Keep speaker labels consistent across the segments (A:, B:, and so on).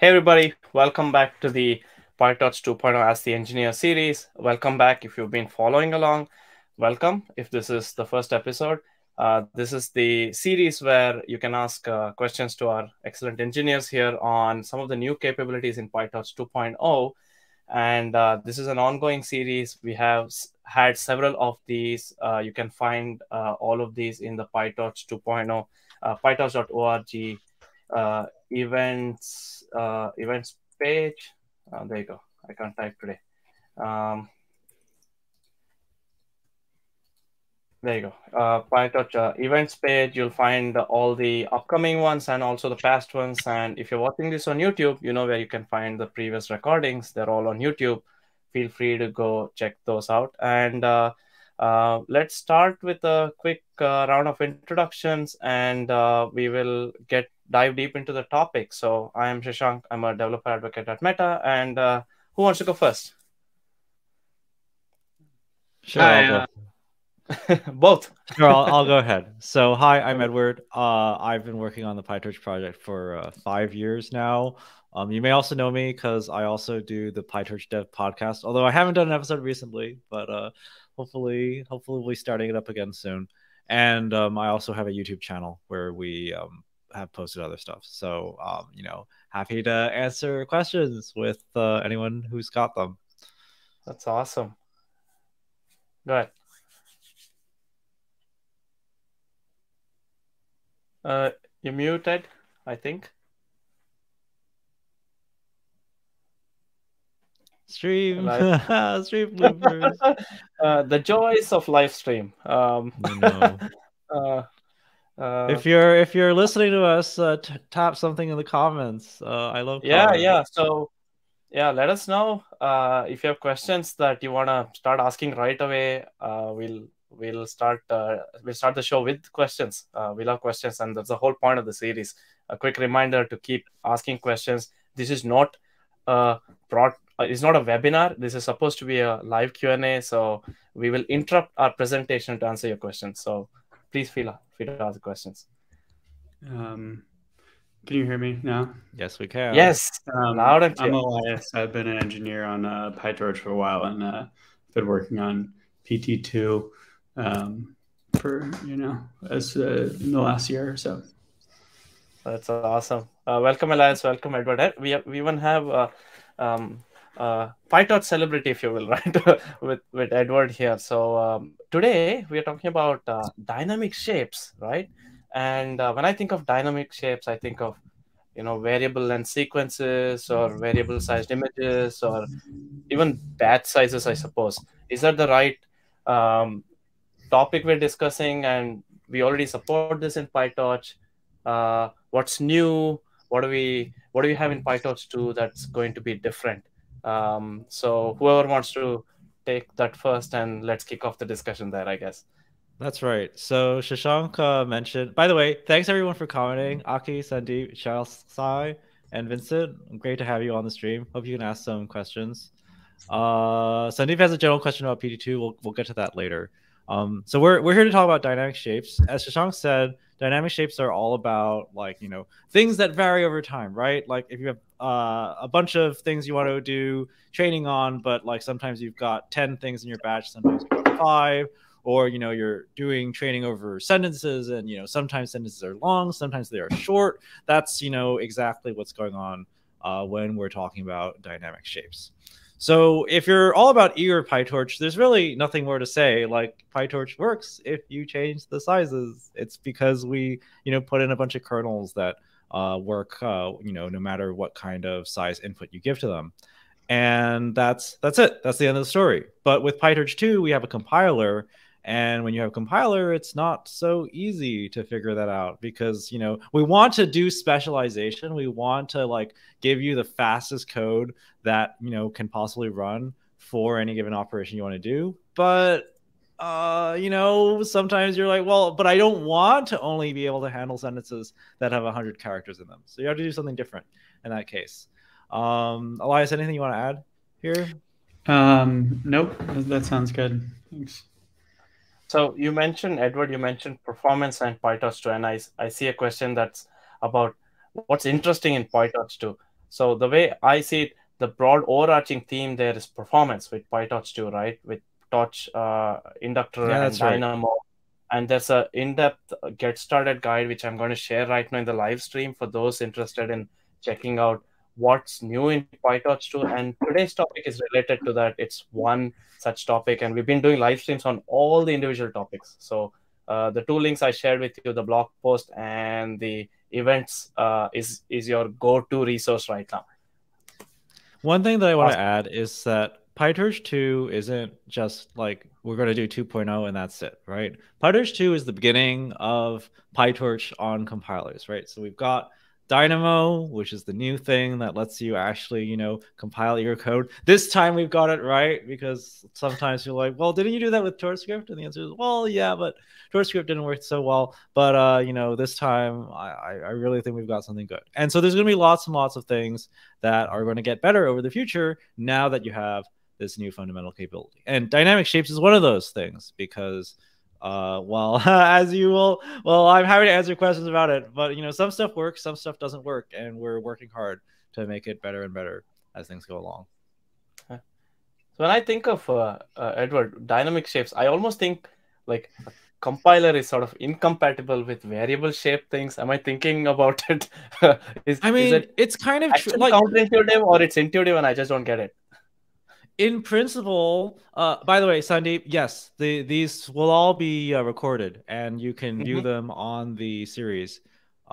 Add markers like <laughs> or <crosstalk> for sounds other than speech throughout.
A: Hey everybody, welcome back to the PyTorch 2.0 Ask the Engineer series. Welcome back if you've been following along. Welcome if this is the first episode. Uh, this is the series where you can ask uh, questions to our excellent engineers here on some of the new capabilities in PyTorch 2.0. And uh, this is an ongoing series. We have had several of these. Uh, you can find uh, all of these in the PyTorch 2.0, uh, pytorch.org uh, events uh, events page. Uh, there you go. I can't type today. Um, there you go. Uh, PyTorch uh, events page. You'll find all the upcoming ones and also the past ones. And if you're watching this on YouTube, you know where you can find the previous recordings. They're all on YouTube. Feel free to go check those out. And uh, uh, let's start with a quick uh, round of introductions and uh, we will get dive deep into the topic. So I am Shashank. I'm a developer advocate at Meta. And uh, who wants to go first?
B: Sure. Hi,
A: uh, <laughs> Both.
B: sure, I'll, I'll, go ahead. So, hi, I'm Edward. Uh, I've been working on the PyTorch project for uh, five years now. Um, you may also know me because I also do the PyTorch Dev podcast. Although I haven't done an episode recently, but uh, hopefully, hopefully we'll be starting it up again soon. And um, I also have a YouTube channel where we um, have posted other stuff. So, um, you know, happy to answer questions with uh, anyone who's got them.
A: That's awesome. Go ahead. Uh, you're muted, I think.
B: Stream, <laughs> stream bloopers. <laughs>
A: uh, the joys of live stream. Um,
B: no. <laughs> uh, uh, if you're if you're listening to us, uh, t- tap something in the comments. Uh, I love.
A: Yeah, yeah. So, yeah, let us know uh, if you have questions that you wanna start asking right away. Uh, we'll we'll start uh, we'll start the show with questions. Uh, we love questions, and that's the whole point of the series. A quick reminder to keep asking questions. This is not a broad. Uh, it's not a webinar. This is supposed to be a live Q and A. So we will interrupt our presentation to answer your questions. So please feel free to ask questions.
C: Um, can you hear me now?
B: Yes, we can.
A: Yes,
C: um, loud and clear. I'm Elias. I've been an engineer on uh, PyTorch for a while and uh, been working on PT2 um, for you know as uh, in the last year or so.
A: That's awesome. Uh, welcome, Elias. Welcome, Edward. We have, we even have uh, um, uh, PyTorch celebrity, if you will, <laughs> right, with with Edward here. So um, today we are talking about uh, dynamic shapes, right? And uh, when I think of dynamic shapes, I think of you know variable length sequences or variable sized images or even batch sizes, I suppose. Is that the right um, topic we're discussing? And we already support this in PyTorch. Uh, what's new? What do we what do we have in PyTorch 2 that's going to be different? Um, so whoever wants to take that first, and let's kick off the discussion there, I guess.
B: That's right. So Shashank mentioned. By the way, thanks everyone for commenting. Aki, Sandeep, Charles, Sai, and Vincent. Great to have you on the stream. Hope you can ask some questions. Uh, Sandeep has a general question about PT2. We'll we'll get to that later. Um, so we're we're here to talk about dynamic shapes. As Shashank said, dynamic shapes are all about like you know things that vary over time, right? Like if you have uh, a bunch of things you want to do training on, but like sometimes you've got ten things in your batch, sometimes you've got five, or you know you're doing training over sentences, and you know sometimes sentences are long, sometimes they are short. That's you know exactly what's going on uh, when we're talking about dynamic shapes. So if you're all about eager PyTorch, there's really nothing more to say. Like PyTorch works if you change the sizes. It's because we, you know, put in a bunch of kernels that uh, work, uh, you know, no matter what kind of size input you give to them. And that's that's it. That's the end of the story. But with PyTorch 2, we have a compiler and when you have a compiler, it's not so easy to figure that out because, you know, we want to do specialization. We want to like give you the fastest code that, you know, can possibly run for any given operation you want to do. But, uh, you know, sometimes you're like, well, but I don't want to only be able to handle sentences that have 100 characters in them. So you have to do something different in that case. Um, Elias, anything you want to add here?
C: Um, nope. That sounds good. Thanks.
A: So you mentioned Edward, you mentioned performance and PyTorch 2, and I, I see a question that's about what's interesting in PyTorch 2. So the way I see it, the broad overarching theme there is performance with PyTorch 2, right? With Torch uh, Inductor
B: Yeah,
A: and
B: that's right.
A: Dynamo. And there's a in-depth get started guide which I'm going to share right now in the live stream for those interested in checking out what's new in PyTorch 2. And today's topic is related to that. It's one such topic, and we've been doing live streams on all the individual topics. So uh, the two links I shared with you, the blog post and the events, uh, is is your go-to resource right now.
B: One thing that I want to add is that PyTorch 2 isn't just like we're going to do 2.0 and that's it, right? PyTorch 2 is the beginning of PyTorch on compilers, right? So we've got Dynamo, which is the new thing that lets you actually, you know, compile your code. This time we've got it right because sometimes you're like, well, didn't you do that with TorchScript? And the answer is, well, yeah, but TorchScript didn't work so well. But uh, you know, this time I, I I really think we've got something good. And so there's going to be lots and lots of things that are going to get better over the future now that you have this new fundamental capability. And dynamic shapes is one of those things because uh well <laughs> as you will well i'm happy to answer questions about it but you know some stuff works some stuff doesn't work and we're working hard to make it better and better as things go along
A: So when I think of uh, uh, Edward dynamic shapes, I almost think like a compiler is sort of incompatible with variable shape things. Am I thinking about <laughs> it? <laughs> is,
B: i
A: is
B: mean
A: it
B: it's kind of tr- like
A: counterintuitive or it's intuitive and I just don't get it?
B: In principle uh by the way sandeep yes the these will all be uh, recorded and you can view
A: Mhm.
B: them on the series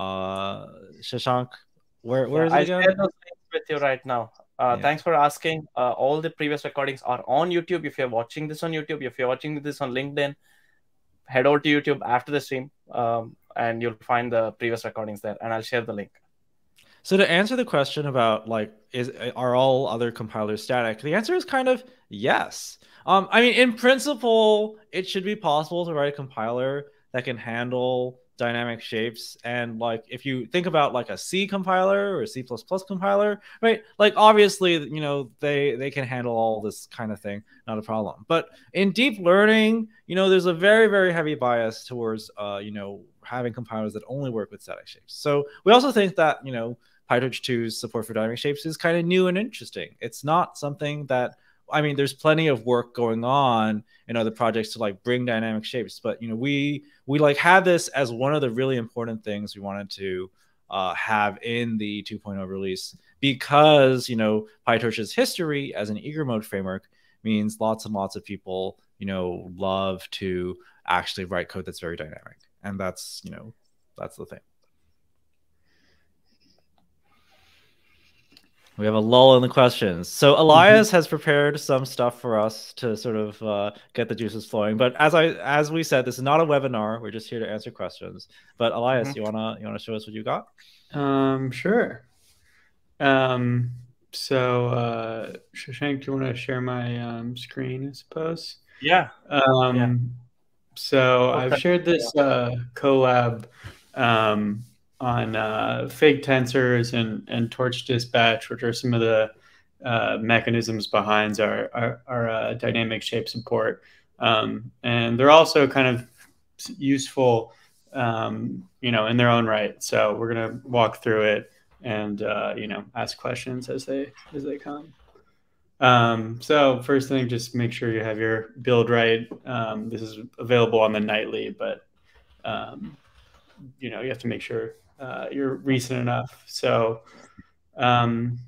B: uh shashank where where is
A: I'll
B: it again
A: share those links with you right now. Uh,
B: Yeah.
A: Thanks for asking. Uh, all the previous recordings are on YouTube. If you're watching this on YouTube, if you're watching this on LinkedIn, head over to YouTube after the stream, um, and you'll find the previous recordings there. And I'll share the link.
B: So to answer the question about like is are all other compilers static? The answer is kind of yes. Um, I mean, in principle, it should be possible to write a compiler that can handle dynamic shapes. And like if you think about like a C compiler or a C compiler, right? Like obviously, you know, they they can handle all this kind of thing, not a problem. But in deep learning, you know, there's a very very heavy bias towards uh, you know, having compilers that only work with static shapes. So we also think that, you know, PyTorch 2's support for dynamic shapes is kind of new and interesting. It's not something that I mean, there's plenty of work going on in other projects to like bring dynamic shapes, but you know, we we like had this as one of the really important things we wanted to uh, have in the 2.0 release because you know PyTorch's history as an eager mode framework means lots and lots of people you know love to actually write code that's very dynamic, and that's you know that's the thing. We have a lull in the questions. So Elias has prepared some stuff for us to sort of uh, get the juices flowing. But as I as we said, this is not a webinar. We're just here to answer questions. But Elias,
A: Mhm.
B: you wanna you wanna show us what you got?
C: Um, sure. Um, so uh, Shashank, do you want to share my um, screen? I suppose.
A: Yeah.
C: Um,
A: Yeah.
C: So
A: Okay.
C: I've shared this uh, Colab um, on uh, fake tensors and, and torch dispatch, which are some of the uh, mechanisms behind our, our, our uh, dynamic shape support. Um, and they're also kind of useful, um, you know, in their own right. So we're going to walk through it and, uh, you know, ask questions as they, as they come. Um, so first thing, just make sure you have your build right. Um, this is available on the nightly, but um, you know you have to make sure uh, you're recent enough. So, um,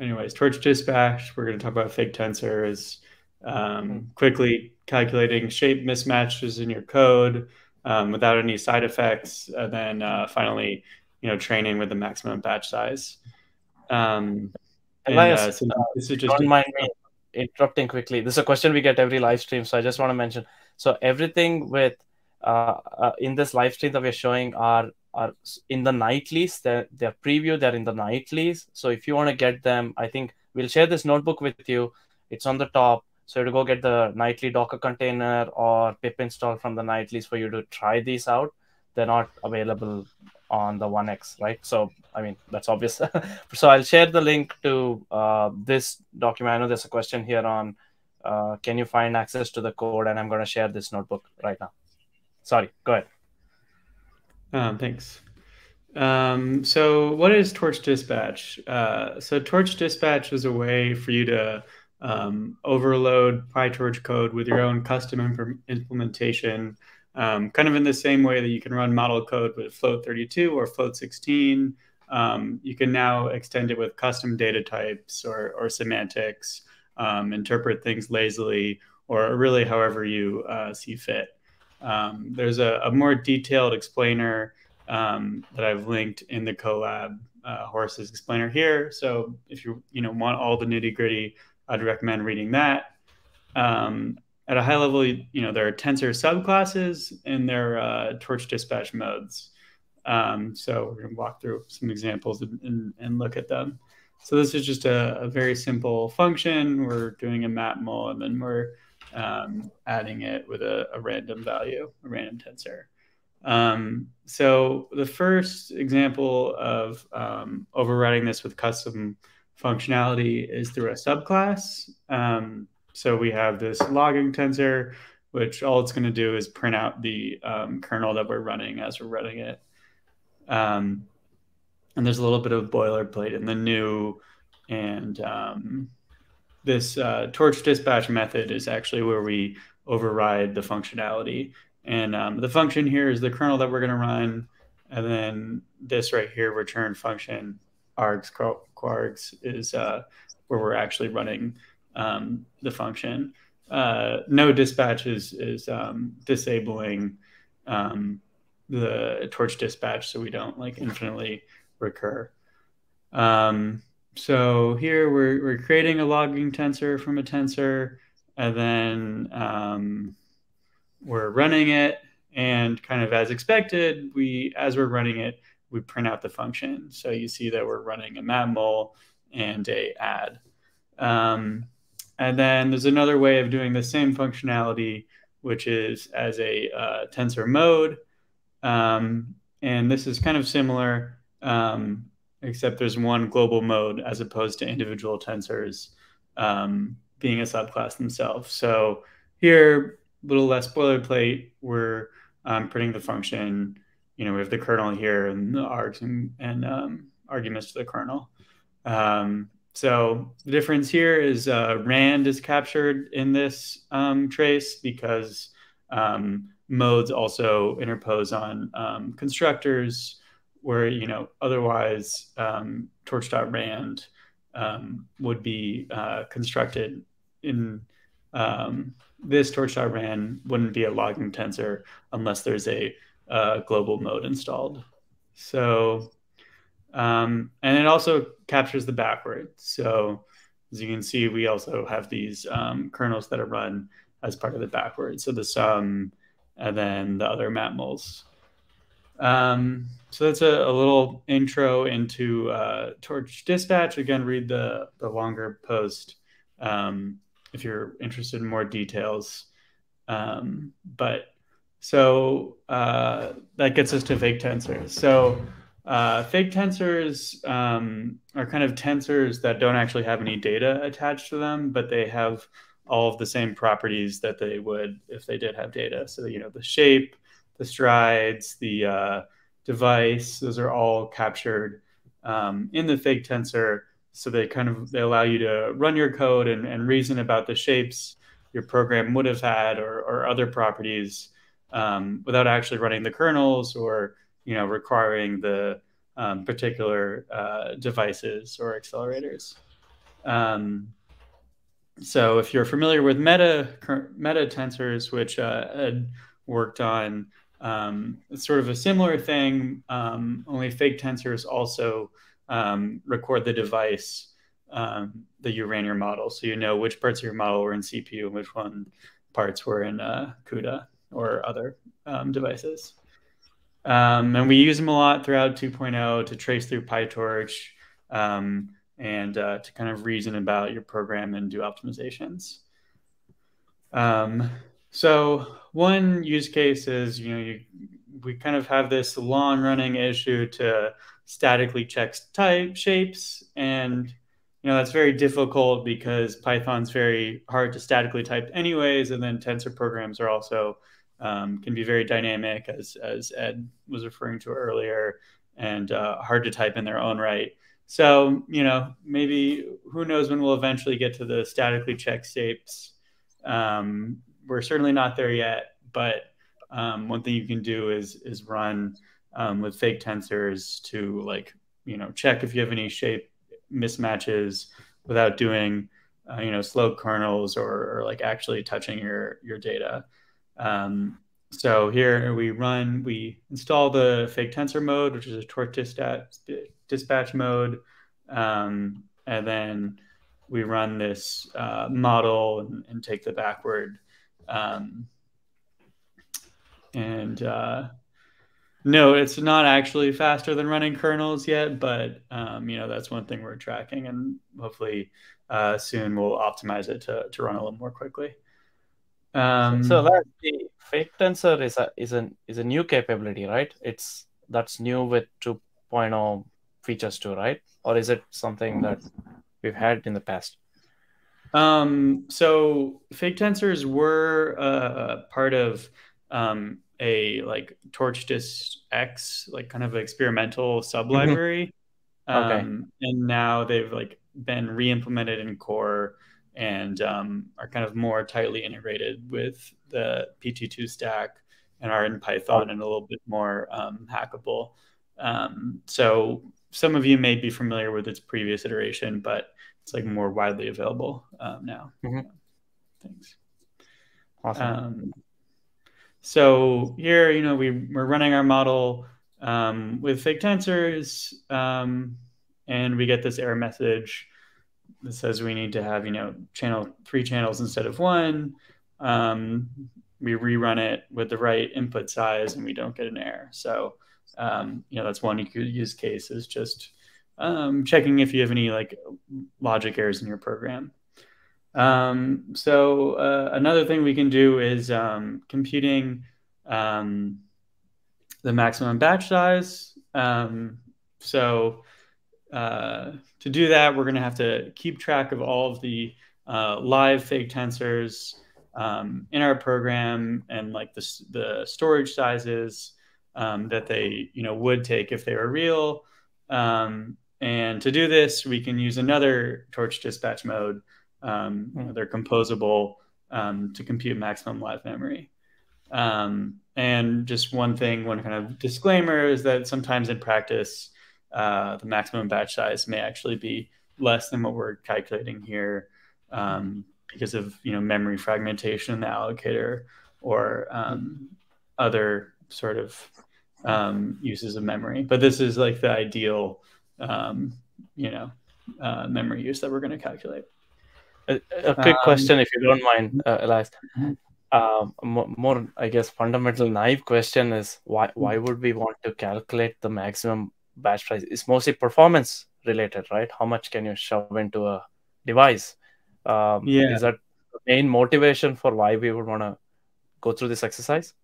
C: anyways, torch dispatch. We're going to talk about fake tensor is um, quickly calculating shape mismatches in your code um, without any side effects, and then uh, finally, you know, training with the maximum batch size. Um, and,
A: Elias,
C: uh, so this is just
A: Don't mind me interrupting quickly. This is a question we get every live stream, so I just want to mention. So everything with uh, uh, in this live stream that we're showing are are in the nightlies. They're they're preview. They're in the nightlies. So if you want to get them, I think we'll share this notebook with you. It's on the top. So to go get the nightly Docker container or pip install from the nightlies for you to try these out. They're not available on the 1x, right? So I mean that's obvious. <laughs> so I'll share the link to uh, this document. I know there's a question here on uh, can you find access to the code, and I'm going to share this notebook right now. Sorry, go ahead.
C: Um, thanks. Um, so what is Torch Dispatch? Uh, so Torch Dispatch is a way for you to um, overload PyTorch code with your own custom imp implementation, um, kind of in the same way that you can run model code with Float 32 or Float 16. Um, you can now extend it with custom data types or, or semantics, um, interpret things lazily, or really however you uh, see fit. Um, there's a, a, more detailed explainer um, that I've linked in the Colab uh, Horace's explainer here. So if you you know want all the nitty gritty, I'd recommend reading that. Um, at a high level, you know there are tensor subclasses and there are uh, torch dispatch modes. Um, so we're going to walk through some examples and, and, and, look at them. So this is just a, a, very simple function. We're doing a matmul and then we're um, adding it with a, a, random value, a random tensor. Um, so the first example of um, overriding this with custom functionality is through a subclass. Um, so we have this logging tensor, which all it's going to do is print out the um, kernel that we're running as we're running it. Um, and there's a little bit of boilerplate in the new and um, this uh, torch dispatch method is actually where we override the functionality. And um, the function here is the kernel that we're going to run. And then this right here, return function, args kwargs, is uh, where we're actually running um, the function. Uh, no dispatch is, is um, disabling um, the torch dispatch so we don't like infinitely recur. Um, so here we're, we're creating a logging tensor from a tensor, and then um, we're running it. And kind of as expected, we as we're running it, we print out the function. So you see that we're running a matmul and a add. Um, and then there's another way of doing the same functionality, which is as a uh, tensor mode. Um, and this is kind of similar. Um, except there's one global mode as opposed to individual tensors um, being a subclass themselves. So here, a little less boilerplate, we're um, printing the function. You know, we have the kernel here and the args and, and um, arguments to the kernel. Um, so the difference here is uh, rand is captured in this um, trace because um, modes also interpose on constructors where you know otherwise um, torch.rand um, would be uh, constructed in um, this torch.rand wouldn't be a logging tensor unless there's a, a global mode installed. So, um, and it also captures the backward. So as you can see, we also have these um, kernels that are run as part of the backward. So the sum and then the other matmuls. Um, so that's a, a, little intro into uh, Torch Dispatch. Again, read the, the longer post um, if you're interested in more details. Um, but so uh, that gets us to fake tensors. So uh, fake tensors um, are kind of tensors that don't actually have any data attached to them, but they have all of the same properties that they would if they did have data. So, you know, the shape, the strides, the uh, device, those are all captured um, in the fake tensor. So they kind of they allow you to run your code and, and reason about the shapes your program would have had or, or other properties um, without actually running the kernels or you know requiring the um, particular uh, devices or accelerators. Um, so if you're familiar with meta meta tensors, which uh, Ed worked on, um, it's sort of a similar thing, um, only fake tensors also um, record the device um, that you ran your model. So you know which parts of your model were in CPU and which one parts were in uh, CUDA or other um, devices. Um, and we use them a lot throughout 2.0 to trace through PyTorch and uh, to kind of reason about your program and do optimizations. Um, so one use case is, you know, you, we kind of have this long running issue to statically check type shapes. And, you know, that's very difficult because Python's very hard to statically type anyways. And then tensor programs are also um, can be very dynamic as, as Ed was referring to earlier. and uh, hard to type in their own right. So, you know, maybe who knows when we'll eventually get to the statically checked shapes. Um, we're certainly not there yet, but um, one thing you can do is is run um, with fake tensors to like you know check if you have any shape mismatches without doing uh, you know slope kernels or, or, like actually touching your your data. Um, so here we run, we install the fake tensor mode, which is a dispatch, dispatch mode, um, and then we run this uh, model and, and, take the backward. Um, and uh, no, it's not actually faster than running kernels yet, but um, you know that's one thing we're tracking, and hopefully uh, soon we'll optimize it to, to run a little more quickly.
A: Um, so the fake tensor is a is a is a new capability, right? It's that's new with 2.0 features too, right? Or is it something that we've had in the past?
C: Um, so fake tensors were uh, part of um, a like TorchDis X, like kind of experimental sublibrary. Mm-hmm. Okay. Um, and now they've like been re-implemented in core and um, are kind of more tightly integrated with the PT2 stack and are in Python and a little bit more um, hackable. Um, so some of you may be familiar with its previous iteration, but it's like more widely available um, now. Mm-hmm. Thanks. Awesome. Um, so here, you know, we, we're running our model um, with fake tensors, and we get this error message that says we need to have you know channel three channels instead of one. Um, we rerun it with the right input size, and we don't get an error. So um, you know that's one use case is just um, checking if you have any like logic errors in your program. Um, so uh, another thing we can do is um, computing um, the maximum batch size. Um, so uh, to do that, we're going to have to keep track of all of the uh, live fake tensors um, in our program and like the, the storage sizes um, that they you know would take if they were real. And to do this, we can use another torch dispatch mode. Um, mm. They're composable um, to compute maximum live memory. Um, and just one thing, one kind of disclaimer is that sometimes in practice, uh, the maximum batch size may actually be less than what we're calculating here um, because of you know memory fragmentation in the allocator or um, other sort of um, uses of memory. But this is like the ideal um, you know uh, memory use that we're going to calculate.
A: A, a quick um, question, if you don't mind, uh, Elias. Mm-hmm. Um, more, I guess, fundamental naive question is why why would we want to calculate the maximum batch size is mostly performance related, right? How much can you shove into a device? Um, yeah. Is that the main motivation for why we would want to go through this exercise?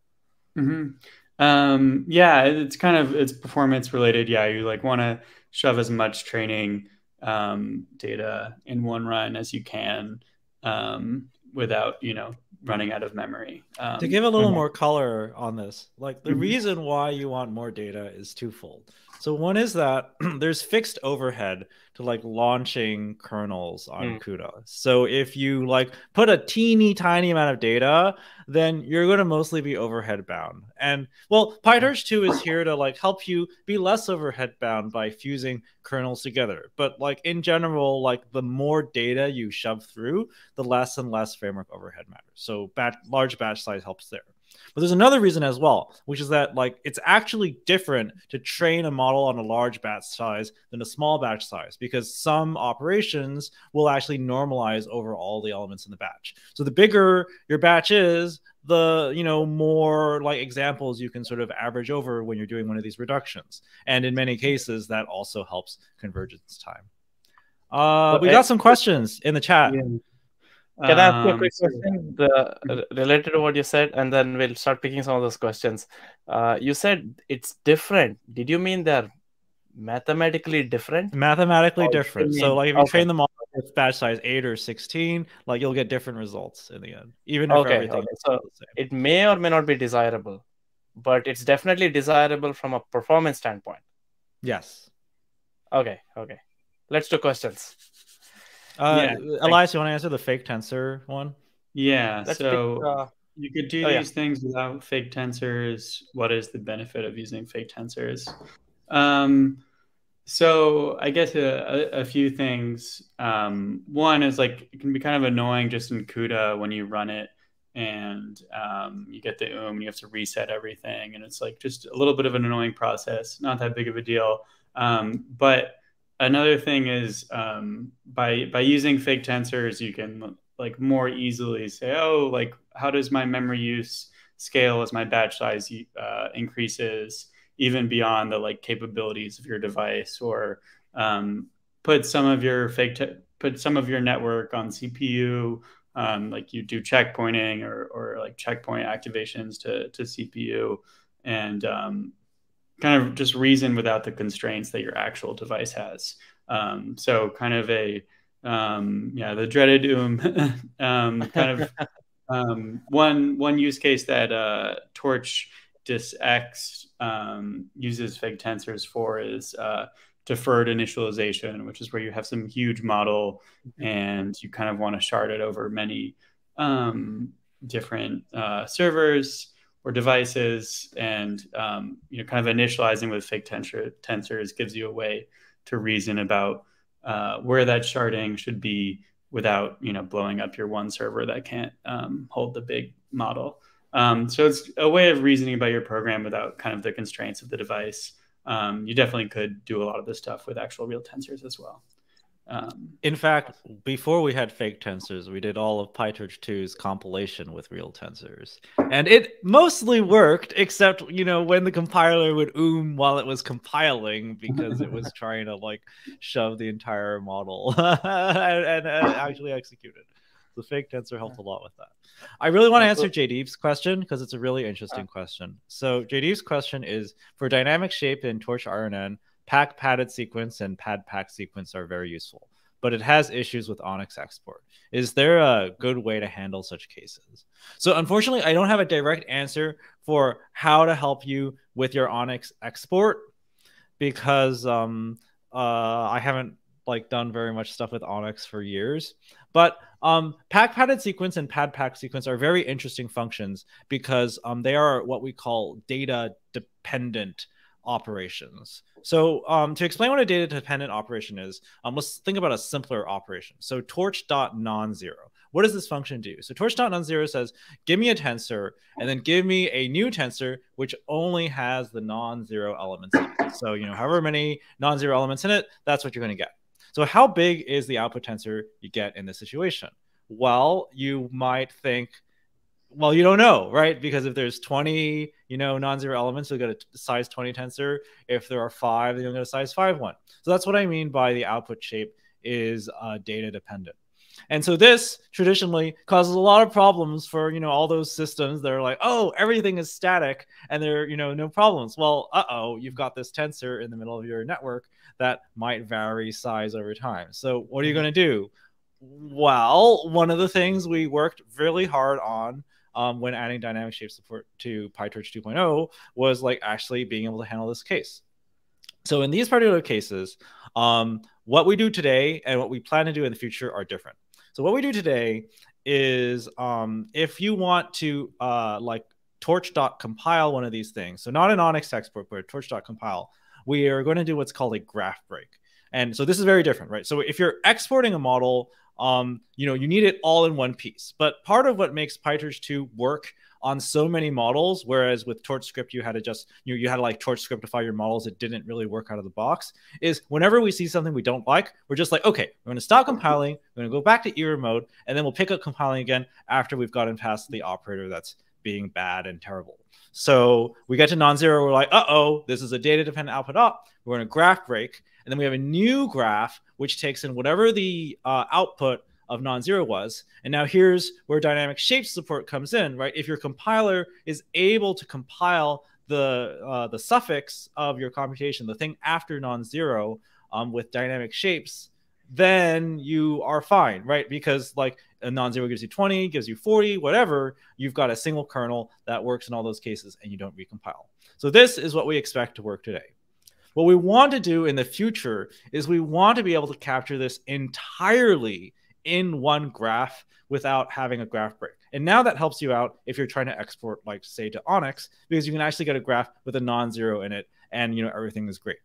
C: Mm-hmm. Um, yeah, it's kind of it's performance related. Yeah, you like want to shove as much training um, data in one run as you can um, without you know running out of memory.
B: Um, to give a little more color on this, like the mm-hmm. reason why you want more data is twofold. So one is that <clears throat> there's fixed overhead to like launching kernels on mm. CUDA. So if you like put a teeny tiny amount of data, then you're going to mostly be overhead bound. And well, PyTorch 2 is here to like help you be less overhead bound by fusing kernels together. But like in general, like the more data you shove through, the less and less framework overhead matters. So batch, large batch size helps there. But there's another reason as well, which is that like it's actually different to train a model on a large batch size than a small batch size because some operations will actually normalize over all the elements in the batch. So the bigger your batch is, the you know more like examples you can sort of average over when you're doing one of these reductions. And in many cases, that also helps convergence time. Uh, we got some questions in the chat.
A: Yeah. Can I ask you a um, quick question the, related to what you said, and then we'll start picking some of those questions. Uh, you said it's different. Did you mean they're mathematically different?
B: Mathematically different. So, like, if you okay. train them all with batch size eight or sixteen, like you'll get different results in the end, even if
A: okay,
B: everything.
A: Okay. So it may or may not be desirable, but it's definitely desirable from a performance standpoint.
B: Yes.
A: Okay, okay. Let's do questions.
B: Uh,
C: Yeah.
B: Elias, you want to answer the fake tensor one?
C: Yeah.
A: Let's
C: so
A: pick, uh,
C: you could do
A: Oh, yeah.
C: these things without fake tensors. What is the benefit of using fake tensors? Um, so I guess a, a, a few things. Um, one is like it can be kind of annoying just in CUDA when you run it and um, you get the OOM and you have to reset everything. And it's like just a little bit of an annoying process, not that big of a deal. Um, but another thing is um, by by using fake tensors, you can like more easily say, oh, like how does my memory use scale as my batch size uh, increases, even beyond the like capabilities of your device, or um, put some of your fake put some of your network on CPU. Um, like you do checkpointing or, or like checkpoint activations to, to CPU and um, kind of just reason without the constraints that your actual device has. Um, so kind of a um, yeah, the dreaded OOM <laughs> um, kind of <laughs> um, one one use case that uh, Torch DisX um, uses fake tensors for is uh, deferred initialization, which is where you have some huge model and you kind of want to shard it over many um, different uh, servers or devices, and um, you know, kind of initializing with fake tensor, tensors gives you a way to reason about uh, where that sharding should be without you know blowing up your one server that can't um, hold the big model. Um, so it's a way of reasoning about your program without kind of the constraints of the device. Um, you definitely could do a lot of this stuff with actual real tensors as well. Um,
B: In fact, before we had fake tensors, we did all of PyTorch 2's compilation with real tensors. And it mostly worked, except, you know, when the compiler would oom while it was compiling because it was <laughs> trying to like shove the entire model <laughs> and, and, actually execute it. The fake tensor helped a lot with that. I really want to answer JDeep's question because it's a really interesting question. So JDeep's question is for dynamic shape in Torch RNN, pack padded sequence and pad pack sequence are very useful, but it has issues with ONNX export. Is there a good way to handle such cases? So unfortunately, I don't have a direct answer for how to help you with your ONNX export because um, uh, I haven't like done very much stuff with ONNX for years. But um, pack padded sequence and pad pack sequence are very interesting functions because um, they are what we call data dependent operations. So um, to explain what a data dependent operation is, um, let's think about a simpler operation. So torch.non-zero. What does this function do? So torch.non-zero says, give me a tensor and then give me a new tensor which only has the non-zero elements in it. So, you know, however many non-zero elements in it, that's what you're going to get. So how big is the output tensor you get in this situation? Well, you might think, well, you don't know, right? Because if there's 20, you know, non-zero elements, you'll get a size 20 tensor. If there are five, then you'll get a size five one. So that's what I mean by the output shape is uh, data dependent. And so this traditionally causes a lot of problems for, you know, all those systems that are like, oh, everything is static and there you know, no problems. Well, uh-oh, you've got this tensor in the middle of your network that might vary size over time. So what are you going to do? Well, one of the things we worked really hard on um, when adding dynamic shape support to PyTorch 2.0 was like actually being able to handle this case. So in these particular cases, um, what we do today and what we plan to do in the future are different. So what we do today is um, if you want to uh, like torch.compile one of these things, so not an ONNX export, but torch.compile, we are going to do what's called a graph break. And so this is very different, right? So if you're exporting a model, um, you know, you need it all in one piece. But part of what makes PyTorch 2 work on so many models, whereas with TorchScript you had to just you know, you had to like Torch scriptify your models, it didn't really work out of the box. Is whenever we see something we don't like, we're just like, okay, we're going to stop compiling, we're going to go back to eager mode, and then we'll pick up compiling again after we've gotten past the operator that's being bad and terrible. So we get to non-zero, we're like, uh-oh, this is a data-dependent output up. We're going to graph break, and then we have a new graph which takes in whatever the uh, output of non-zero was. And now here's where dynamic shape support comes in, right? If your compiler is able to compile the uh, the suffix of your computation, the thing after non-zero um, with dynamic shapes, then you are fine, right? Because like a non-zero gives you 20, gives you 40, whatever, you've got a single kernel that works in all those cases and you don't recompile. So this is what we expect to work today. What we want to do in the future is we want to be able to capture this entirely in one graph without having a graph break. And now that helps you out if you're trying to export, like say to ONNX, because you can actually get a graph with a non-zero in it, and you know everything is great.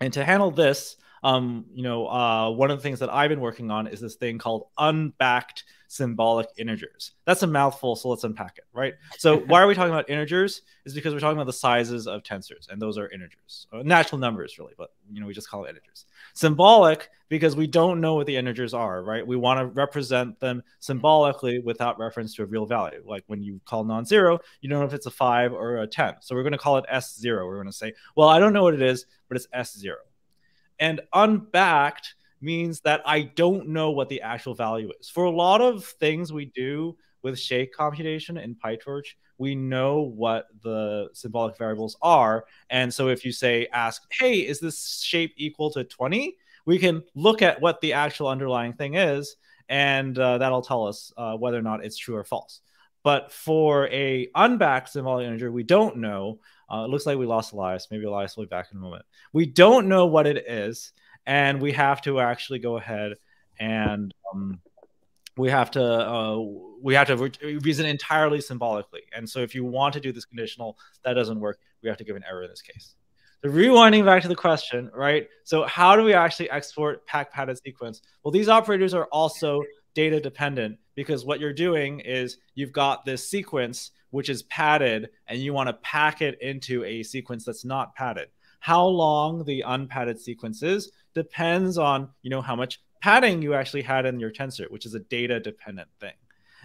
B: And to handle this, um, you know, uh, one of the things that I've been working on is this thing called unbacked symbolic integers. That's a mouthful, so let's unpack it, right? So <laughs> why are we talking about integers? Is because we're talking about the sizes of tensors, and those are integers, uh, natural numbers, really, but you know we just call it integers. Symbolic because we don't know what the integers are, right? We want to represent them symbolically without reference to a real value. Like when you call non-zero, you don't know if it's a five or a ten. So we're going to call it s zero. We're going to say, well, I don't know what it is, but it's s zero. And unbacked means that I don't know what the actual value is. For a lot of things we do with shape computation in PyTorch, we know what the symbolic variables are. And so if you say, ask, hey, is this shape equal to 20? We can look at what the actual underlying thing is, and uh, that'll tell us uh, whether or not it's true or false. But for a unbacked symbolic integer, we don't know. Uh, it looks like we lost Elias. Maybe Elias will be back in a moment. We don't know what it is, and we have to actually go ahead and um, we have to uh, we have to re- reason entirely symbolically. And so, if you want to do this conditional, that doesn't work. We have to give an error in this case. So rewinding back to the question, right? So how do we actually export pack padded sequence? Well, these operators are also data dependent because what you're doing is you've got this sequence which is padded and you want to pack it into a sequence that's not padded. How long the unpadded sequence is depends on, you know, how much padding you actually had in your tensor, which is a data dependent thing.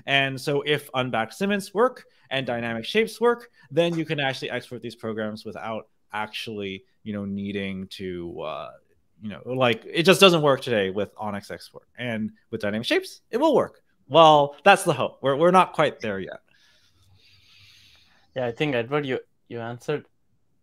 B: And so if unbacked symbols work and dynamic shapes work, then you can actually export these programs without actually, you know, needing to uh, you know, like it just doesn't work today with ONNX export. And with dynamic shapes, it will work. Well, that's the hope. We're we're not quite there yet.
A: Yeah, I think Edward, you you answered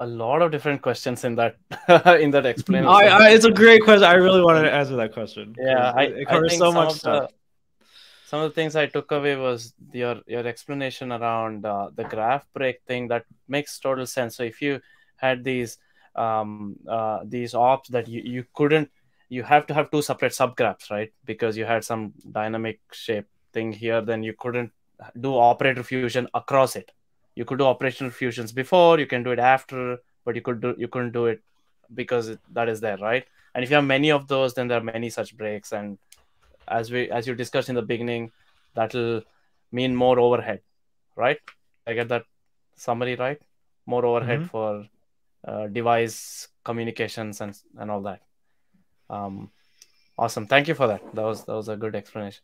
A: a lot of different questions in that <laughs> in that explanation.
B: I, I, it's a great question. I really wanted to answer that question.
A: Yeah, I,
B: it covers so much stuff.
A: The, some of the things I took away was your your explanation around uh, the graph break thing. That makes total sense. So if you had these um, uh, these ops that you, you couldn't you have to have two separate subgraphs right because you had some dynamic shape thing here then you couldn't do operator fusion across it you could do operational fusions before you can do it after but you could do you couldn't do it because it, that is there right? And if you have many of those then there are many such breaks. And as we as you discussed in the beginning that'll mean more overhead right? I get that summary right? More overhead
B: Mhm.
A: for uh, device communications and and all that. Um awesome. Thank you for that. That was that was a good explanation.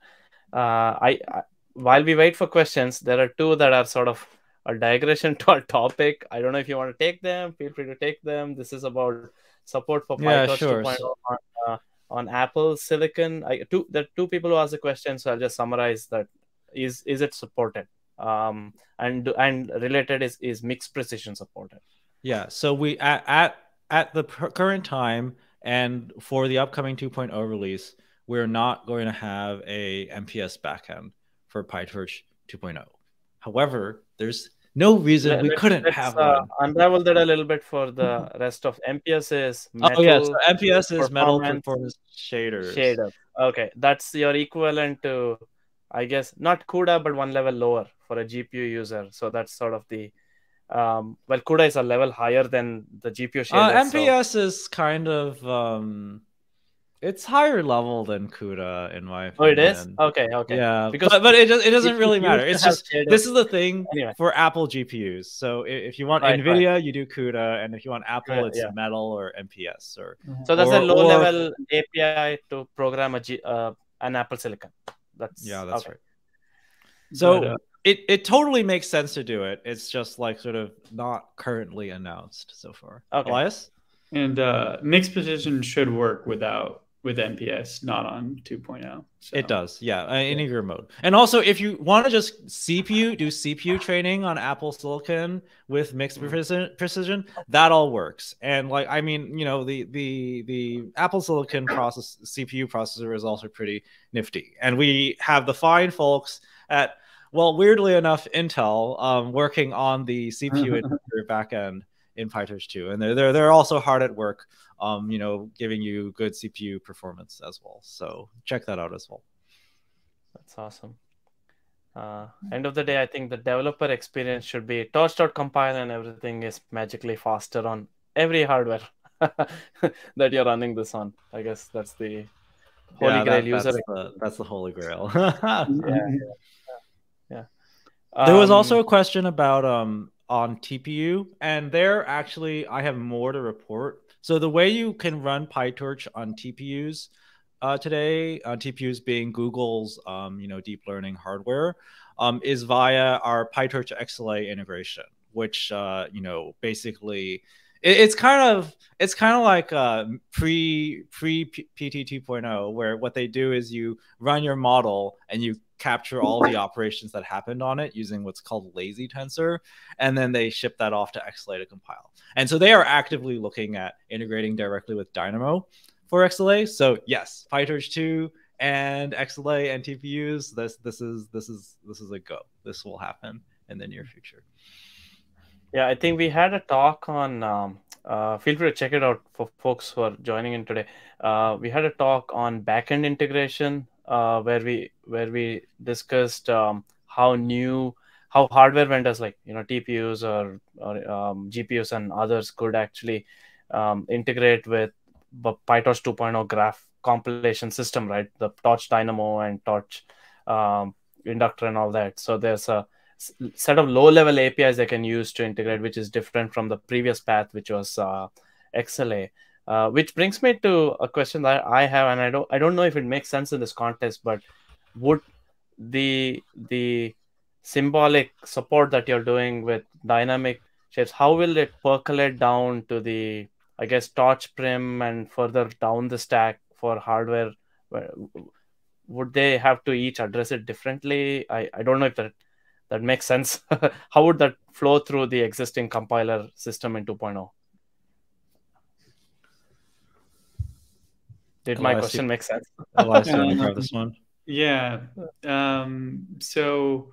A: Uh I, I while we wait for questions there are two that are sort of a digression <laughs> to our topic i don't know if you want to take them feel free to take them this is about support for
B: Yeah,
A: pytorch
B: sure.
A: 2.0 on, uh, on apple silicon i two there are two people who asked the question so i'll just summarize that is is it supported um and and related is is mixed precision supported
B: Yeah. So we at at, at the current time and for the upcoming 2.0 release, we're not going to have a MPS backend for PyTorch 2.0. However, there's no reason
A: Let-
B: we couldn't have
A: uh,
B: one.
A: unravel that a little bit for the <laughs> rest of MPS is
B: Oh yeah, so
A: metal
B: MPS is metal
A: performance
B: shaders.
A: shader. Okay, that's your equivalent to, I guess, not CUDA, but one level lower for a GPU user. So that's sort of the, um, well, CUDA is a level higher than the GPU
B: Uh,
A: shader. so-
B: MPS is kind of um, it's higher level than CUDA in my opinion.
A: oh, it is. Okay, okay.
B: Yeah,
A: Because
B: but, but it, does, it doesn't really matter. It's just
A: shaders.
B: this is the thing
A: Anyway.
B: for Apple GPUs. So if you want
A: Right, right.
B: NVIDIA, you do CUDA, and if you want Apple,
A: Yeah,
B: it's
A: yeah.
B: Metal or MPS or
A: So that's
B: or-
A: a low
B: or-
A: level API to program a G, uh, an Apple Silicon. That's
B: yeah, that's
A: okay.
B: right. So
C: But, uh,
B: it it totally makes sense to do it. It's just like sort of not currently announced so far.
A: Okay.
B: Elias?
C: and uh, mixed precision should work without with MPS, not on 2.0. So.
B: It does, yeah, uh, in either mode. And also, if you want to just CPU, do CPU training on Apple Silicon with mixed
A: Mm.
B: precision, precision, that all works. And like, I mean, you know, the the the Apple Silicon <coughs> process CPU processor is also pretty nifty. And we have the fine folks at, well, weirdly enough, Intel um, working on the CPU <laughs> backend. in PyTorch 2, and they're they're they're also hard at work, um, you know, giving you good CPU performance as well. So check that out as well.
A: That's awesome. Uh, end of the day, I think the developer experience should be torch.compile and everything is magically faster on every hardware <laughs> that you're running this on. I guess that's the holy
B: Yeah,
A: grail
B: that-
A: user.
B: that's, the, that's the holy grail. <laughs>
A: yeah, yeah.
B: There was
A: Um,
B: also a question about um on TPU, and there actually I have more to report. So the way you can run PyTorch on TPUs uh, today, uh, TPUs being Google's um, you know deep learning hardware, um, is via our PyTorch XLA integration, which uh, you know basically it, it's kind of it's kind of like uh, pre pre PT 2.0, where what they do is you run your model and you capture all the operations that happened on it using what's called lazy tensor and then they ship that off to xla to compile and so they are actively looking at integrating directly with dynamo for xla so yes pytorch 2 and xla and tpus this this is this is this is a go this will happen in the near future
A: Yeah, I think we had a talk on. Um, uh, feel free to check it out for folks who are joining in today. Uh, we had a talk on backend integration uh, where we where we discussed um, how new how hardware vendors like you know TPUs or or um, GPUs and others could actually um, integrate with the PyTorch 2.0 graph compilation system, right? The Torch Dynamo and Torch um, Inductor and all that. So there's a set of low level APIs they can use to integrate, which is different from the previous path, which was uh, XLA. Uh, which brings me to a question that I have, and I don't I don't know if it makes sense in this context, but would the the symbolic support that you're doing with dynamic shapes, how will it percolate down to the I guess torch prim and further down the stack for hardware? Would they have to each address it differently? I, I don't know if that that makes sense. <laughs> How would that flow through the existing compiler system in 2.0? Did my
B: Elias,
A: question
B: you-
A: make sense?
B: Elias, you want to
C: Um,
B: this one
C: Yeah. Um, so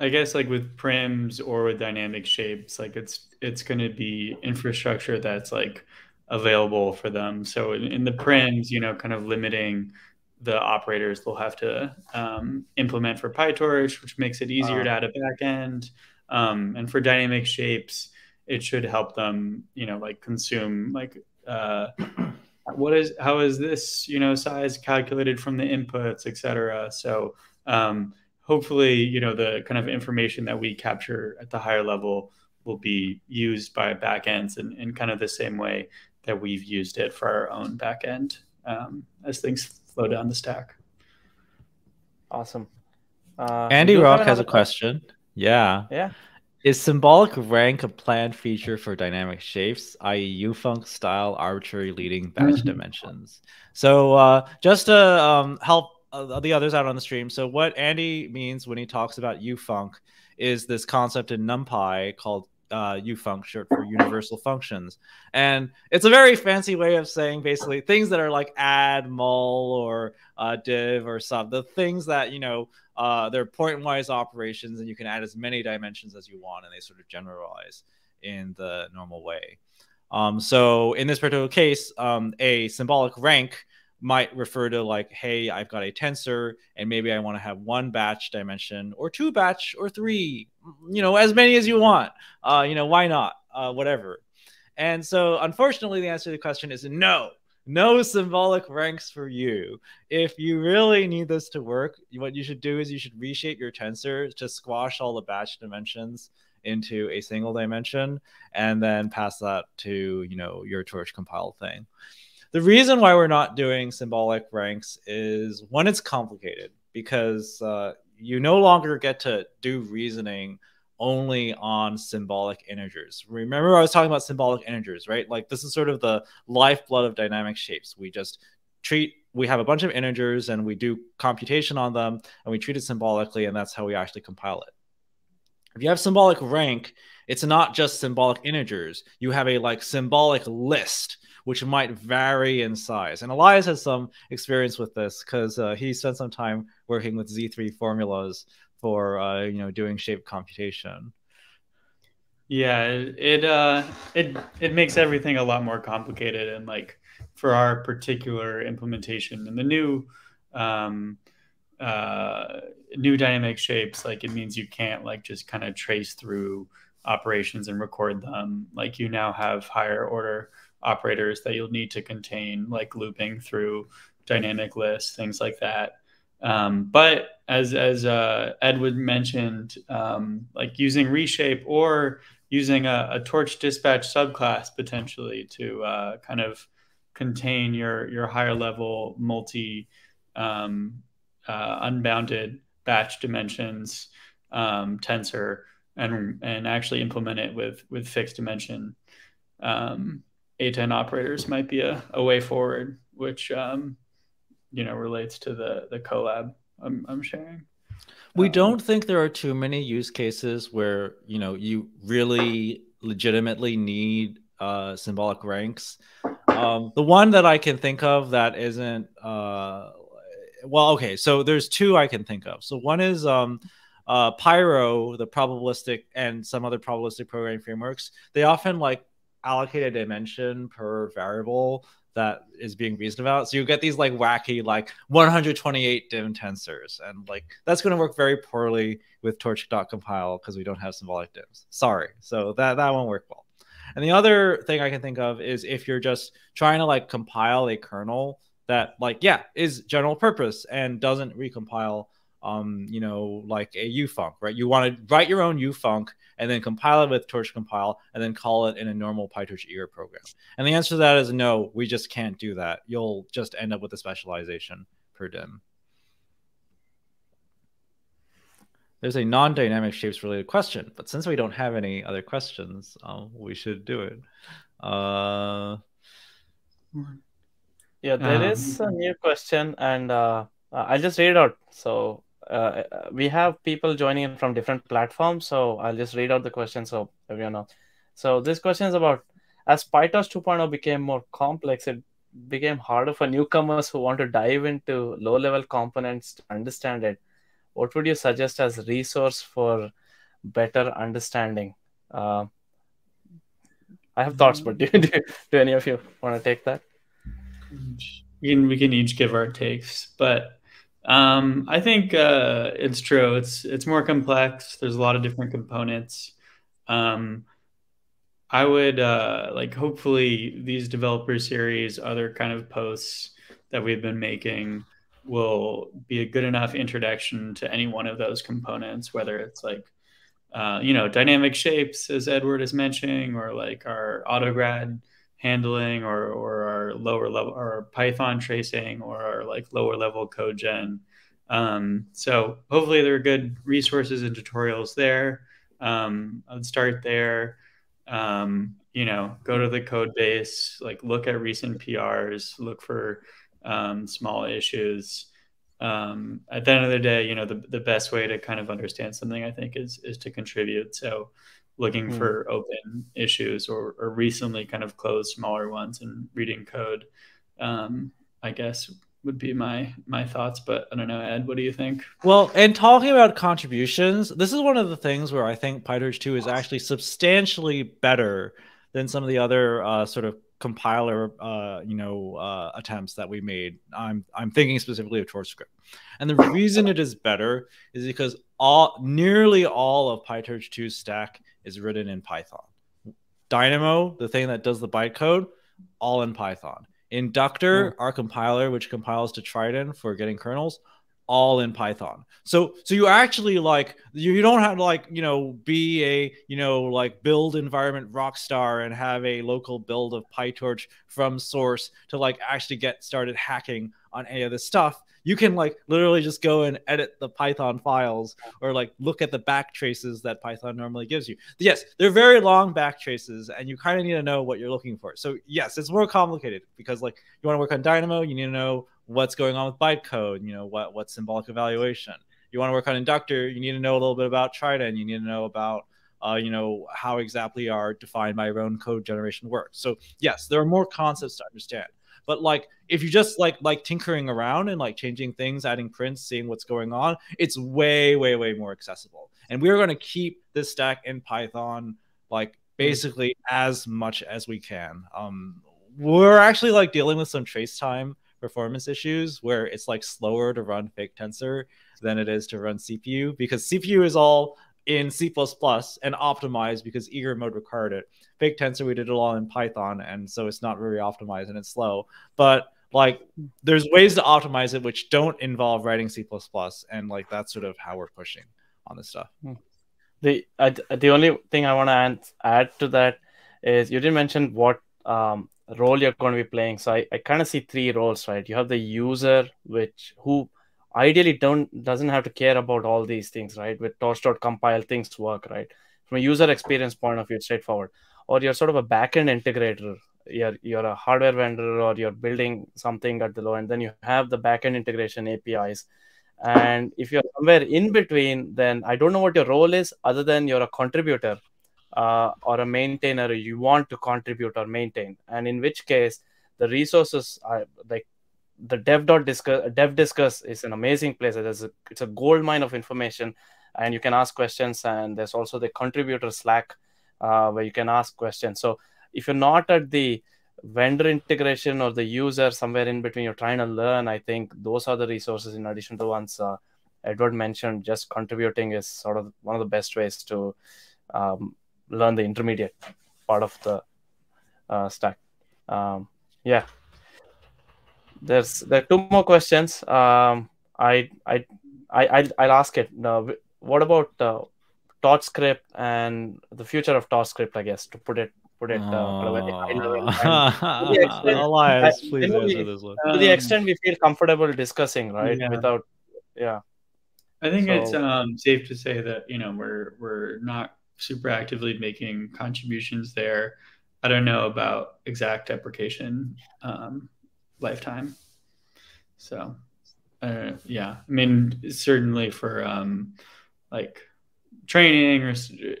C: I guess like with prims or with dynamic shapes, like it's it's going to be infrastructure that's like available for them. So in, in the prims, you know, kind of limiting the operators they'll have to um, implement for PyTorch, which makes it easier to add a backend. Um, and for dynamic shapes, it should help them, you know, like consume like uh, what is how is this you know size calculated from the inputs et cetera so um, hopefully you know the kind of information that we capture at the higher level will be used by backends in, in kind of the same way that we've used it for our own backend um, as things flow down the stack
A: Awesome. Uh,
B: andy
A: do you have
B: rock has a
A: another
B: question yeah
A: Yeah.
B: Is symbolic rank a planned feature for dynamic shapes, i.e., ufunc style arbitrary leading batch
C: Mhm.
B: dimensions? So, uh, just to um, help uh, the others out on the stream, so what Andy means when he talks about ufunc is this concept in NumPy called uh, ufunc, short for universal functions, and it's a very fancy way of saying basically things that are like add, mul, or uh, div or sub, the things that you know uh, they're point-wise operations, and you can add as many dimensions as you want, and they sort of generalize in the normal way. Um, so in this particular case, um, a symbolic rank might refer to like, hey, I've got a tensor, and maybe I want to have one batch dimension, or two batch, or three, you know, as many as you want. Uh, you know, why not? Uh, whatever. And so, unfortunately, the answer to the question is no. No symbolic ranks for you if you really need this to work, what you should do is you should reshape your tensor to squash all the batch dimensions into a single dimension and then pass that to, you know, your torch compile thing. The reason why we're not doing symbolic ranks is one, it's complicated because uh, you no longer get to do reasoning only on symbolic integers. Remember, I was talking about symbolic integers, right? Like, this is sort of the lifeblood of dynamic shapes. We just treat we have a bunch of integers and we do computation on them and we treat it symbolically and that's how we actually compile it if you have symbolic rank it's not just symbolic integers you have a like symbolic list which might vary in size. And elias has some experience with this because uh, he spent some time working with z3 formulas for uh, you know doing shape computation.
C: Yeah, it it uh it it makes everything a lot more complicated and like for our particular implementation and the new um uh new dynamic shapes like it means you can't like just kind of trace through operations and record them. Like you now have higher order operators that you'll need to contain like looping through dynamic lists things like that. Um, but as as uh, Edward mentioned, um, like using reshape or using a, a, torch dispatch subclass potentially to uh, kind of contain your your higher level multi um, uh, unbounded batch dimensions um, tensor and and actually implement it with with fixed dimension. Um, ATen operators might be a, a way forward, which um, you know relates to the the Colab I'm, I'm sharing.
B: We um, don't think there are too many use cases where you know you really legitimately need uh, symbolic ranks. Um, the one that I can think of that isn't uh, well, okay. So there's two I can think of. So one is um, uh, Pyro, the probabilistic, and some other probabilistic programming frameworks. They often like allocate a dimension per variable that is being reasoned about. So you get these like wacky like 128 dim tensors, and like that's going to work very poorly with torch.compile because we don't have symbolic dims. Sorry, so that that won't work well. And the other thing I can think of is if you're just trying to like compile a kernel that like yeah is general purpose and doesn't recompile um, you know, like a ufunc, right? You want to write your own ufunc and then compile it with Torch compile and then call it in a normal PyTorch era program. And the answer to that is no, we just can't do that. You'll just end up with a specialization per dim. There's a non-dynamic shapes related question, but since we don't have any other questions, uh, we should do it. Uh,
A: yeah, there um, is a new question, and uh, I'll just read it out. So uh, we have people joining in from different platforms. So I'll just read out the question so everyone knows. So this question is about as PyTorch 2.0 became more complex, it became harder for newcomers who want to dive into low level components to understand it. What would you suggest as resource for better understanding? Uh, I have thoughts, but do, do, do any of you want to take that?
C: We can, we can each give our takes, but um, I think uh, it's true. It's it's more complex. There's a lot of different components. Um, I would uh, like hopefully these developer series, other kind of posts that we've been making will be a good enough introduction to any one of those components, whether it's like uh, you know dynamic shapes as Edward is mentioning, or like our autograd handling or, or our lower level or Python tracing or our like lower level code gen. Um, so hopefully there are good resources and tutorials there. Um, I'd start there. Um, you know, go to the code base, like look at recent PRs, look for um, small issues. Um, at the end of the day, you know, the, the best way to kind of understand something, I think, is is to contribute. So looking mm. for open issues or, or recently kind of closed smaller ones and reading code um, i guess would be my my thoughts but i don't know ed what do you think?
B: Well and talking about contributions this is one of the things where i think pytorch 2 is actually substantially better than some of the other uh, sort of compiler uh, you know uh, attempts that we made. I'm i'm thinking specifically of torchscript and the reason it is better is because all nearly all of pytorch 2 stack is written in Python. Dynamo, the thing that does the bytecode, all in Python. Inductor, mm. our compiler, which compiles to Triton for getting kernels, all in Python. So so you actually like you, you don't have to like, you know, be a, you know, like build environment rock star and have a local build of PyTorch from source to like actually get started hacking on any of this stuff you can like literally just go and edit the Python files or like look at the back traces that Python normally gives you. Yes, they're very long back traces and you kind of need to know what you're looking for. So yes, it's more complicated because like you want to work on Dynamo, you need to know what's going on with bytecode, you know, what what symbolic evaluation. You want to work on Inductor, you need to know a little bit about Triton, you need to know about uh, you know how exactly our defined by your own code generation works. So yes, there are more concepts to understand. But like if you just like like tinkering around and like changing things, adding prints, seeing what's going on, it's way way way more accessible. And we're going to keep this stack in Python like basically as much as we can. Um, we're actually like dealing with some trace time performance issues where it's like slower to run fake tensor than it is to run CPU because CPU is all in C++ and optimized because eager mode required it. Fake tensor, we did it all in Python, and so it's not very optimized and it's slow. But like, there's ways to optimize it which don't involve writing C++, and like that's sort of how we're pushing on this stuff.
A: The uh, the only thing I want to add, add to that is you didn't mention what um, role you're going to be playing. So I, I kind of see three roles, right? You have the user, which who ideally don't doesn't have to care about all these things right? With torch.compile things work right? From a user experience point of view it's straightforward. Or you're sort of a backend integrator. You're you're a hardware vendor or you're building something at the low end then you have the backend integration apis and if you're somewhere in between then i don't know what your role is other than you're a contributor uh, or a maintainer you want to contribute or maintain. And in which case the resources are like the dev dot discuss dev discuss is an amazing place. It's a, it's a gold mine of information, and you can ask questions. And there's also the contributor Slack uh, where you can ask questions. So if you're not at the vendor integration or the user somewhere in between, you're trying to learn. I think those are the resources in addition to ones uh, Edward mentioned. Just contributing is sort of one of the best ways to um, learn the intermediate part of the uh, stack. Um, yeah there's there are two more questions. Um, I I I I'll, ask it. Uh, what about uh, TorchScript and the future of TorchScript? I guess to put it put it uh, <laughs>
B: Elias, please answer this one.
A: To the extent we feel comfortable discussing, right? Yeah. Without, yeah.
C: I think so, it's um, safe to say that you know we're we're not super actively making contributions there. I don't know about exact deprecation um, lifetime. So, uh, yeah, I mean, certainly for um, like training or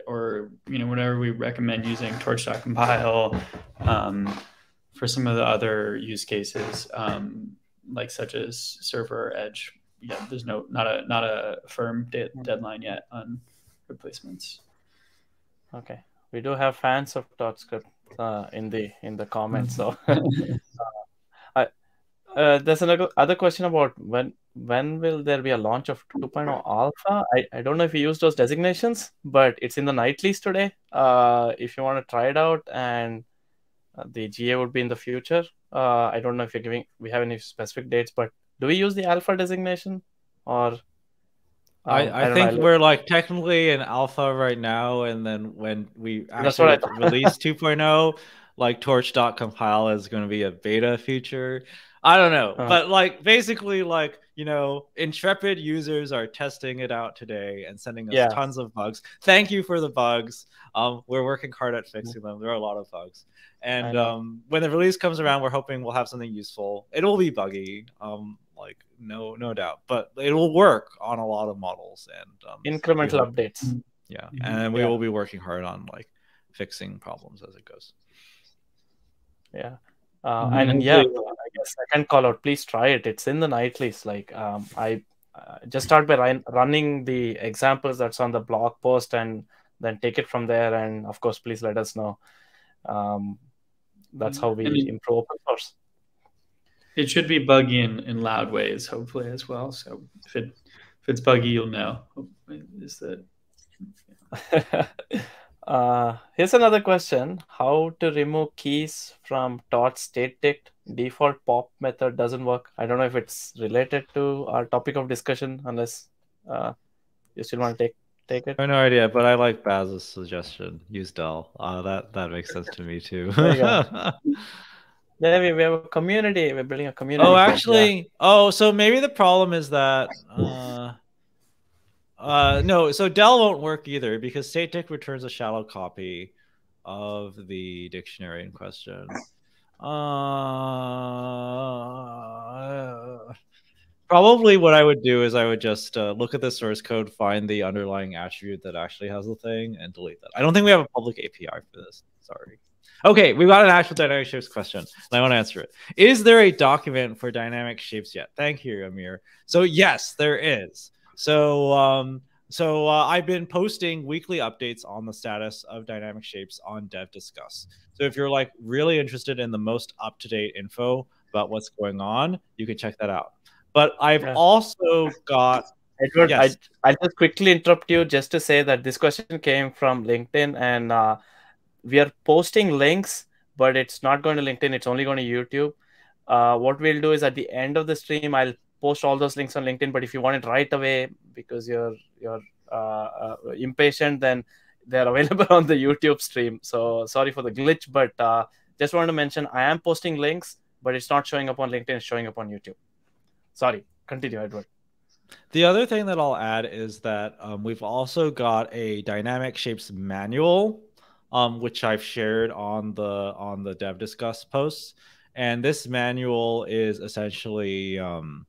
C: or you know whatever we recommend using torch.compile um, for some of the other use cases um, like such as server edge yeah there's no not a not a firm de- deadline yet on replacements.
A: Okay. We do have fans of torchscript uh, in the in the comments so <laughs> <laughs> Uh, there's another other question about when when will there be a launch of 2.0 alpha? I, I don't know if you use those designations, but it's in the nightlies today. Uh, if you want to try it out, and uh, the GA would be in the future. Uh, I don't know if you're giving we have any specific dates, but do we use the alpha designation or? Um,
B: I, I, I think know, we're like technically in alpha right now, and then when we actually release 2.0, like torch.compile is going to be a beta feature. I don't know, uh, but like basically, like you know, intrepid users are testing it out today and sending us yeah. tons of bugs. Thank you for the bugs. Um, we're working hard at fixing them. There are a lot of bugs, and um, when the release comes around, we're hoping we'll have something useful. It'll be buggy, um, like no, no doubt, but it will work on a lot of models and um,
A: incremental updates.
B: Yeah, mm-hmm. and we yeah. will be working hard on like fixing problems as it goes.
A: Yeah. Uh, mm-hmm. and yeah, I guess call out. Please try it. It's in the nightlies. Like um, I uh, just start by run- running the examples that's on the blog post, and then take it from there. And of course, please let us know. Um, that's how we it, improve open source.
C: It should be buggy in, in loud ways, hopefully as well. So if it if it's buggy, you'll know. Is that? <laughs>
A: Uh, here's another question: How to remove keys from torch state dict? Default pop method doesn't work. I don't know if it's related to our topic of discussion, unless uh, you still want to take take it.
B: I have no idea, but I like Baz's suggestion. Use Del. Uh, that that makes sense to me too. <laughs>
A: yeah, <laughs> we, we have a community. We're building a community.
B: Oh, actually, yeah. oh, so maybe the problem is that. Uh, uh, no, so Del won't work either because StateDict returns a shallow copy of the dictionary in question. Uh, probably what I would do is I would just uh, look at the source code, find the underlying attribute that actually has the thing, and delete that. I don't think we have a public API for this. Sorry. Okay, we've got an actual dynamic shapes question, and I want to answer it. Is there a document for dynamic shapes yet? Thank you, Amir. So yes, there is. So um, so uh, I've been posting weekly updates on the status of dynamic shapes on Dev Discuss. So if you're like really interested in the most up to date info about what's going on, you can check that out. But I've
A: Yeah.
B: also got
A: Edward,
B: Yes.
A: I, I'll just quickly interrupt you just to say that this question came from LinkedIn and uh, we are posting links, but it's not going to LinkedIn, it's only going to YouTube. Uh, what we'll do is at the end of the stream, I'll post all those links on LinkedIn. But if you want it right away because you're you're uh, uh, impatient, then they're <laughs> available on the YouTube stream. So sorry for the glitch, but uh, just wanted to mention I am posting links, but it's not showing up on LinkedIn, it's showing up on YouTube. Sorry, continue, Edward.
B: The other thing that I'll add is that um, we've also got a dynamic shapes manual, um, which I've shared on the on the Dev Discuss posts, and this manual is essentially um,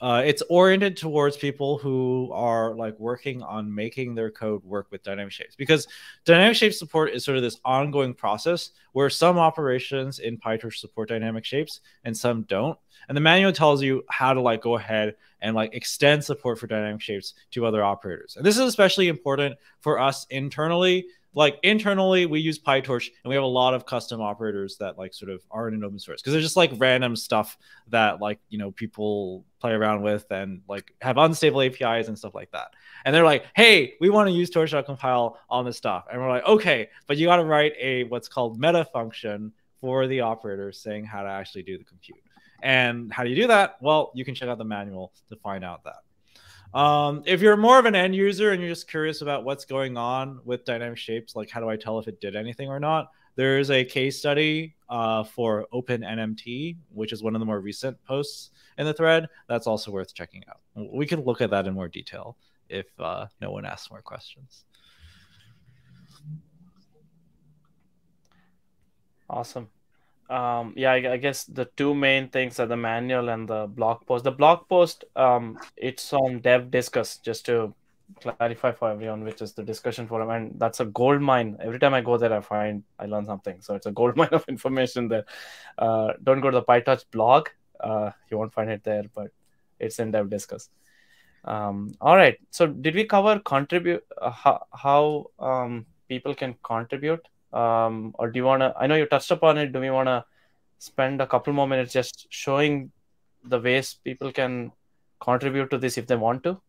B: uh, it's oriented towards people who are like working on making their code work with dynamic shapes because dynamic shape support is sort of this ongoing process where some operations in PyTorch support dynamic shapes and some don't. And the manual tells you how to like go ahead and like extend support for dynamic shapes to other operators. And this is especially important for us internally. Like internally, we use PyTorch and we have a lot of custom operators that like sort of aren't in open source because they're just like random stuff that like you know people play around with and like have unstable APIs and stuff like that. And they're like, hey, we want to use torch.compile on this stuff. And we're like, okay, but you got to write a what's called meta function for the operator saying how to actually do the compute. And how do you do that? Well, you can check out the manual to find out that. Um, if you're more of an end user and you're just curious about what's going on with dynamic shapes, like how do I tell if it did anything or not? There is a case study uh, for OpenNMT, which is one of the more recent posts in the thread. That's also worth checking out. We can look at that in more detail if uh, no one asks more questions.
A: Awesome. Um, yeah, I, I guess the two main things are the manual and the blog post. The blog post, um, it's on Dev Discuss, just to clarify for everyone, which is the discussion forum, and that's a gold mine. Every time I go there, I find I learn something. So it's a gold <laughs> mine of information there. Uh, don't go to the PyTorch blog; uh, you won't find it there, but it's in Dev Discuss. Um, all right. So did we cover contribute uh, how, how um, people can contribute? Um, or do you want to i know you touched upon it do we want to spend a couple more minutes just showing the ways people can contribute to this if they want to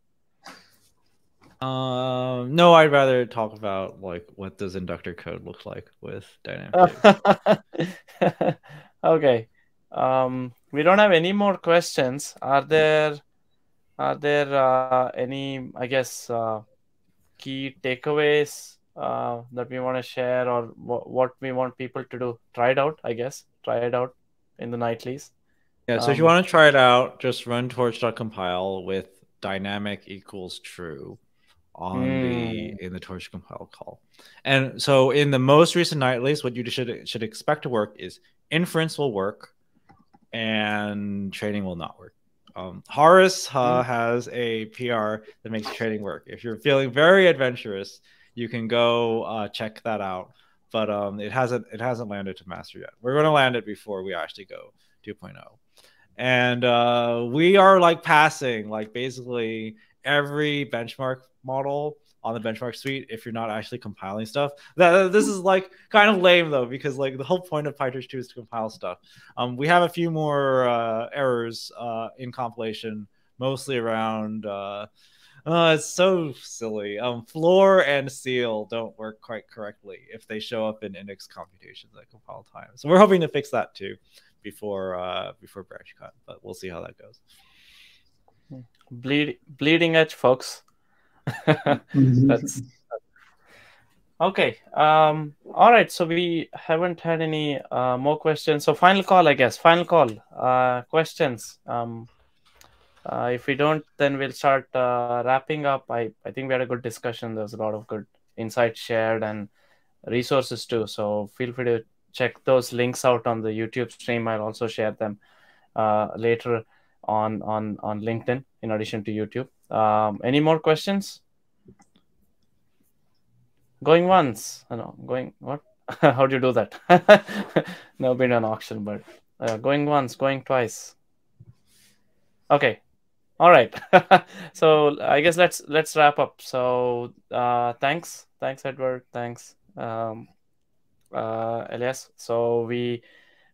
B: Um, no, I'd rather talk about like what does inductor code look like with dynamic. <laughs>
A: okay um, we don't have any more questions are there are there uh, any i guess uh, key takeaways uh, that we want to share or wh- what we want people to do try it out i guess try it out in the nightlies
B: Yeah, so if you
A: Um,
B: want to try it out, just run torch.compile with dynamic equals true on the in the torch compile call. And so in the most recent nightlies, what you should should expect to work is inference will work and training will not work. Um, Horace uh, has a PR that makes training work. If you're feeling very adventurous, you can go uh, check that out. But um, it hasn't it hasn't landed to master yet. We're going to land it before we actually go 2.0 and uh, we are like passing like basically every benchmark model on the benchmark suite if you're not actually compiling stuff that this is like kind of lame though because like the whole point of pytorch 2 is to compile stuff um, we have a few more uh, errors uh, in compilation mostly around uh, uh, it's so silly. Um, floor and ceil don't work quite correctly if they show up in index computations at compile time. So we're hoping to fix that too before uh, before branch cut, but we'll see how that goes.
A: bleed, bleeding edge folks <laughs> that's okay um all right so we haven't had any uh, more questions so final call i guess final call uh questions um uh, if we don't then we'll start uh, wrapping up. I i think we had a good discussion. There's a lot of good insights shared and resources too. So feel free to check those links out on the youtube stream. I'll also share them uh, later on on on linkedin in addition to youtube. Um, any more questions? Going once. I know going what? <laughs> How do you do that? <laughs> Never been an auction but uh, going once going twice. Okay all right. <laughs> So i guess let's let's wrap up. So uh thanks. Thanks edward. Thanks um uh elias. So we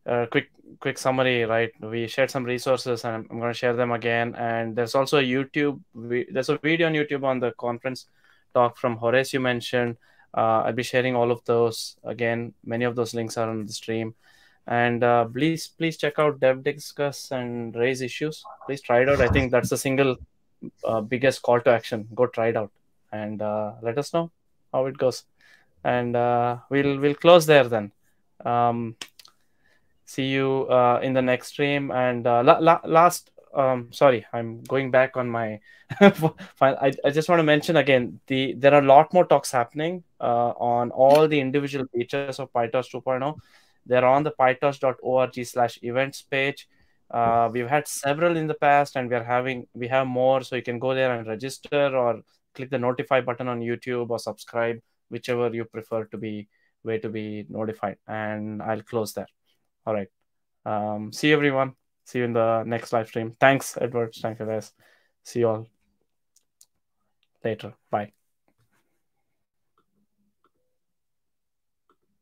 A: uh, quick quick summary right? We shared some resources and i'm, I'm going to share them again. And there's also a youtube we, there's a video on youtube on the conference talk from horace you mentioned. Uh, i'll be sharing all of those. Again many of those links are on the stream and uh, please please check out dev discuss and raise issues. Please try it out. I think that's the single uh, biggest call to action. Go try it out. And uh, let us know how it goes. And uh, we'll we'll close there then. Um, see you uh, in the next stream. And uh, la- la- last um, sorry i'm going back on my <laughs> I, I just want to mention again the there are a lot more talks happening on all the individual features of pytorch 2.0 they're on the pytorch.org slash events page. Uh, we've had several in the past and we're having we have more so you can go there and register or click the notify button on youtube or subscribe whichever you prefer to be way to be notified. And i'll close there. All right. Um, see everyone. See you in the next live stream. Thanks edward thank you guys. See you all later. Bye